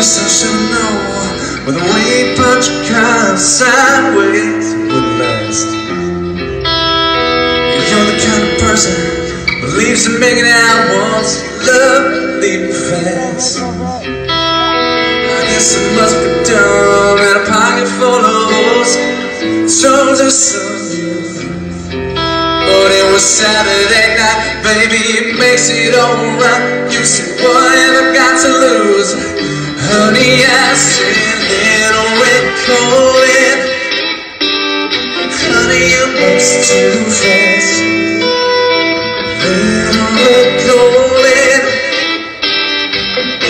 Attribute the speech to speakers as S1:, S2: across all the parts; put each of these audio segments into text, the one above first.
S1: guess I should know With a weight punch kind of sideways wouldn't last You're the kind of person Believes in making out once Love leaving fast I guess I must be dumb In a pocket full of holes of sun But it was Saturday night Baby, it makes it alright You said, what have I got to lose? Honey, I said, little red Corvette Honey, you move too fast Little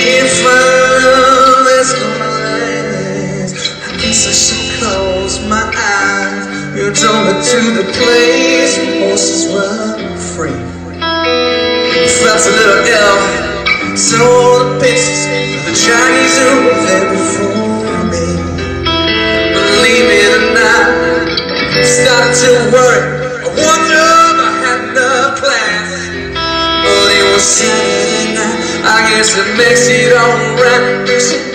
S1: If love is last I guess I should close my eyes. You drove me to the place where Horses run free. Felt a little ill So the pieces It makes it alright You baby,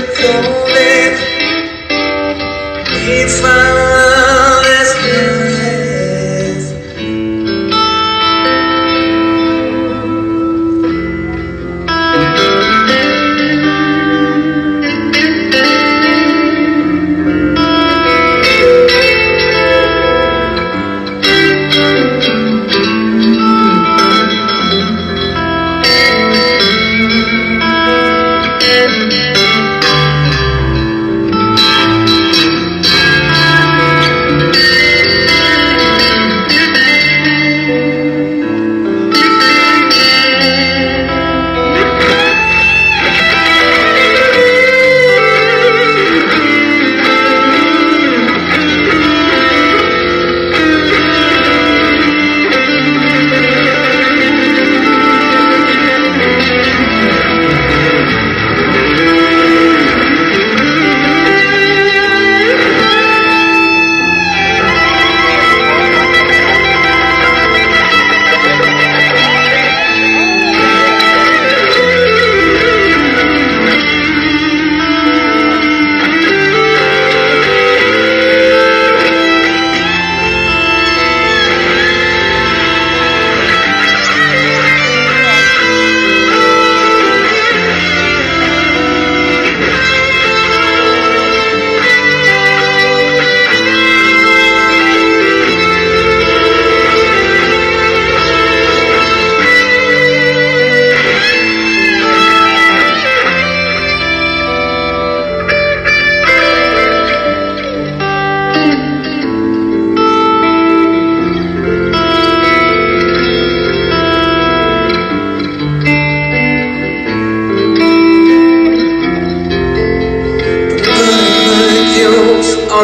S1: Little red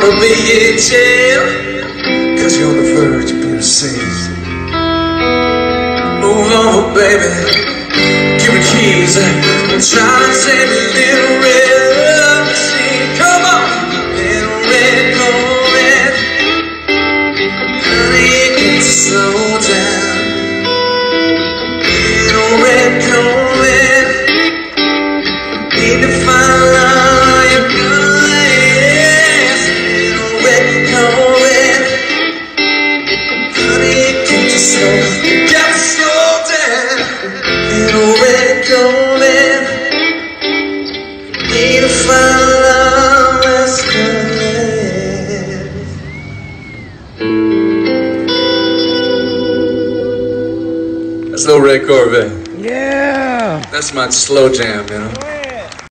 S1: to be in jail. Cause you're on the verge of being saved Move over, baby. Give me keys I'm trying to save a little red Need to find love that's gonna That's Little Red Corvette.
S2: Yeah.
S1: That's my slow jam, you know.